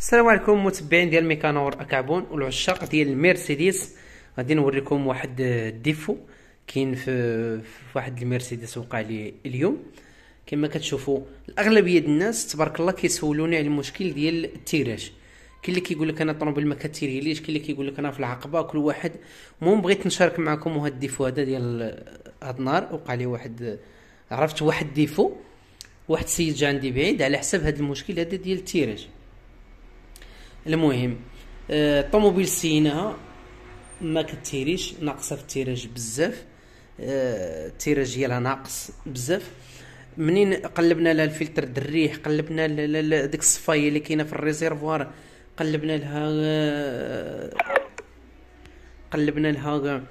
السلام عليكم متبعين ديال ميكانور أكعبون والعشاق ديال المرسيدس غادي نوريكم واحد ال défaut كاين في في واحد المرسيدس وقع لي اليوم. كما كتشوفوا الأغلبية ديال الناس تبارك الله كيسولوني على المشكل ديال ال tirage. كاين اللي كيقول لك أنا الطوموبيل ما كتيريليش كاين اللي كيقول لك أنا في العقبة كل واحد. المهم بغيت نشارك معكم هذا الديفو هذا ديال هذا النهار. وقع لي واحد عرفت واحد défaut واحد السيد جا عندي بعيد على حساب هذا المشكل هذا ديال ال tirage. المهم آه، الطوموبيل سييناها ما كتيريش ناقصة في ال tirage بزاف آه، ال tirage ديالها ناقص بزاف. منين قلبنا لها الفلتر الريح قلبنا ديك الصفاية اللي كاينة في ال réservoir قلبنا لها آه، قلبنا لها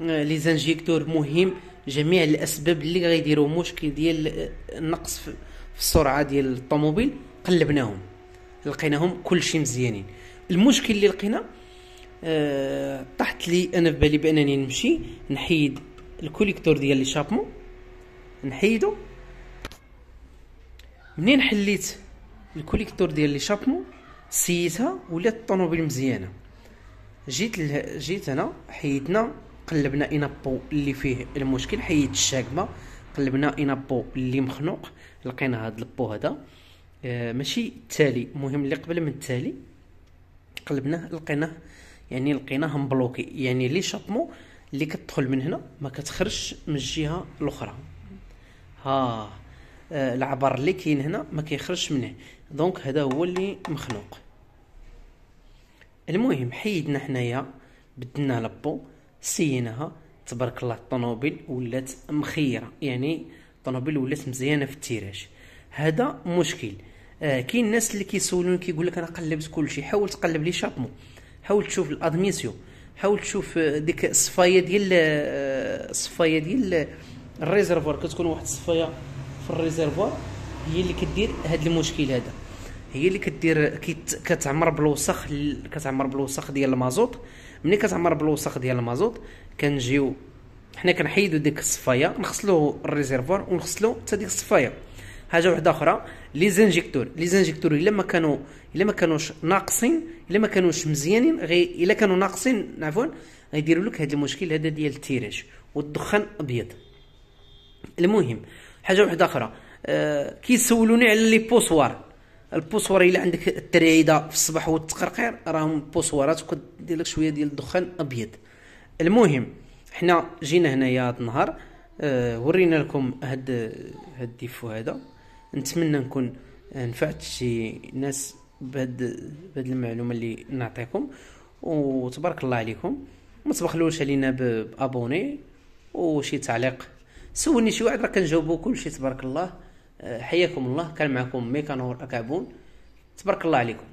les injecteurs مهم جميع الأسباب اللي غيديروا مشكل ديال النقص في السرعة ديال الطوموبيل قلبناهم. لقيناهم كلشي مزيانين. المشكل اللي لقينا أه طحت لي أنا في بالي بأنني نمشي نحيد ال collecteur ديال l'échappement نحيدو. منين حليت ال collecteur ديال l'échappement؟ سييتها ولات الطوموبيل مزيانة. جيت له... جيت هنا حيدنا قلبنا إنابو اللي فيه المشكل حيدت الشاكمه قلبنا إنابو اللي مخنوق لقينا هاد البو هذا. آه ماشي التالي. المهم اللي قبل من التالي. قلبناه لقيناه يعني لقيناه مبلوكي. يعني لي شابمو اللي كتدخل من هنا ما كتخرجش من الجهة الأخرى. ها آه العبر اللي كاين هنا ما كيخرجش منه. donc هذا هو اللي مخنوق المهم حيدنا حنايا بدلنا لابو سييناها تبارك الله الطوموبيل ولات مخيرة. يعني الطوموبيل ولات مزيانة في ال tirage. هذا مشكل. آه كاين الناس اللي كيسولوني كيقول لك أنا قلبت كلشي حاول تقلب l'échappement. حاول تشوف ال admission حاول تشوف ديك الصفاية ديال الصفاية ديال ال réservoir كتكون واحد الصفاية في ال réservoir هي اللي كدير هذا المشكل هذا. هي اللي كدير كتعمر بالوسخ كتعمر بالوسخ ديال المازوت. ملي كتعمر بالوسخ ديال المازوت كنجيو حنا كنحيدو ديك الصفاية نغسلو ال réservoir ونغسلو حتى ديك الصفاية. حاجة واحدة أخرى. les injecteurs les injecteurs إلا ما كانوا إلا ما كانوش ناقصين إلا ما كانوش مزيانين غي إلا كانوا ناقصين عفوا غيديروا لك هذا المشكل هذا ديال ال tirage والدخان أبيض. المهم حاجة واحدة أخرى. آه كيسولوني على les poussoirs. ال poussoir إلا عندك الترعيده في الصباح والتقرقير راهم poussoir ات وكدير لك شوية ديال الدخان أبيض. المهم حنا جينا هنايا هذا النهار. آه ورينا لكم هاد هاد ال défaut هذا. نتمنى نكون نفعت شي ناس بهاد بهاد المعلومة اللي نعطيكم. وتبارك الله عليكم. ما تبخلوش علينا بأبوني. وشي تعليق. سولني شي واحد راه كنجاوبو كلشي. تبارك الله. حياكم الله. كان معكم ميكانور أكابون. تبارك الله عليكم.